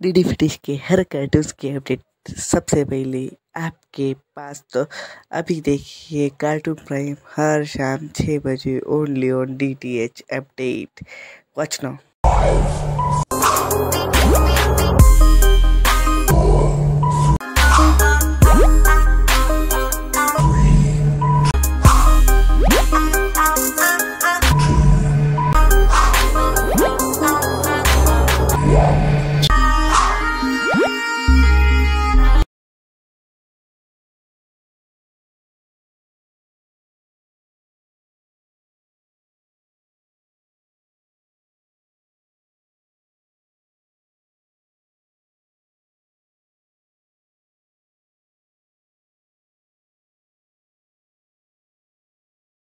D D फिटिश के हर cartoon के update सबसे पहले आपके पास तो अभी देखिए, कार्टून प्राइम हर शाम छः बजे, only on D T H update watch now